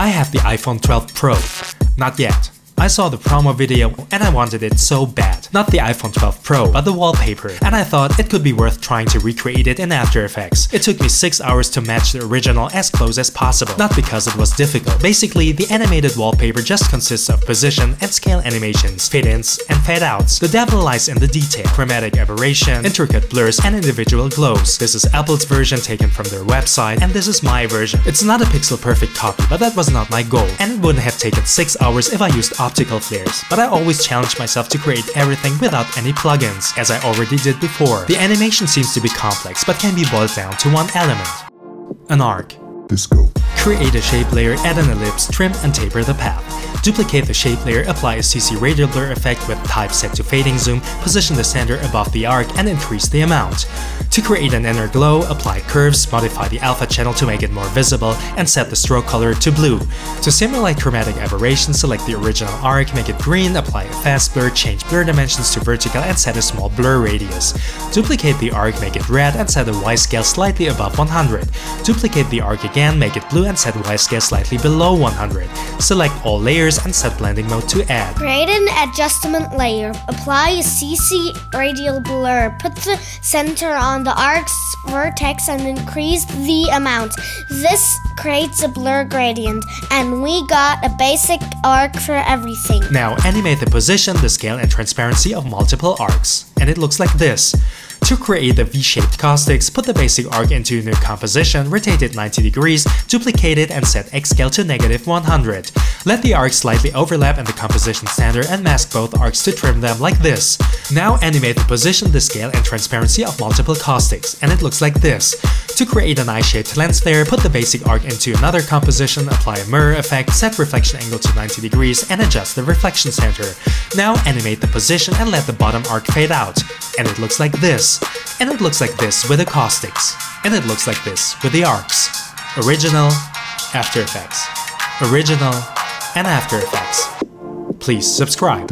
I have the iPhone 12 Pro. Not yet. I saw the promo video and I wanted it so bad. Not the iPhone 12 Pro, but the wallpaper. And I thought it could be worth trying to recreate it in After Effects. It took me 6 hours to match the original as close as possible. Not because it was difficult. Basically, the animated wallpaper just consists of position and scale animations, fade-ins and fade-outs. The devil lies in the detail, chromatic aberration, intricate blurs and individual glows. This is Apple's version taken from their website and this is my version. It's not a pixel perfect copy, but that was not my goal. And it wouldn't have taken 6 hours if I used optical flares, but I always challenge myself to create everything without any plugins, as I already did before. The animation seems to be complex, but can be boiled down to one element. An arc. Disco. Create a shape layer, add an ellipse, trim and taper the path. Duplicate the shape layer, apply a CC radial blur effect with type set to fading zoom, position the center above the arc and increase the amount. To create an inner glow, apply curves, modify the alpha channel to make it more visible, and set the stroke color to blue. To simulate chromatic aberration, select the original arc, make it green, apply a fast blur, change blur dimensions to vertical and set a small blur radius. Duplicate the arc, make it red and set a Y scale slightly above 100. Duplicate the arc again, make it blue and set Y scale slightly below 100. Select all layers and set blending mode to add. Create an adjustment layer. Apply a CC radial blur. Put the center on the arc's vertex and increase the amount. This creates a blur gradient and we got a basic arc for everything. Now animate the position, the scale and transparency of multiple arcs. And it looks like this. To create the V-shaped caustics, put the basic arc into a new composition, rotate it 90 degrees, duplicate it and set X scale to negative 100. Let the arcs slightly overlap in the composition center and mask both arcs to trim them like this. Now animate the position, the scale and transparency of multiple caustics, and it looks like this. To create an eye-shaped lens flare, put the basic arc into another composition, apply a mirror effect, set reflection angle to 90 degrees and adjust the reflection center. Now animate the position and let the bottom arc fade out. And it looks like this. And it looks like this with the. And it looks like this with the arcs. Original, After Effects. Original, and After Effects. Please subscribe.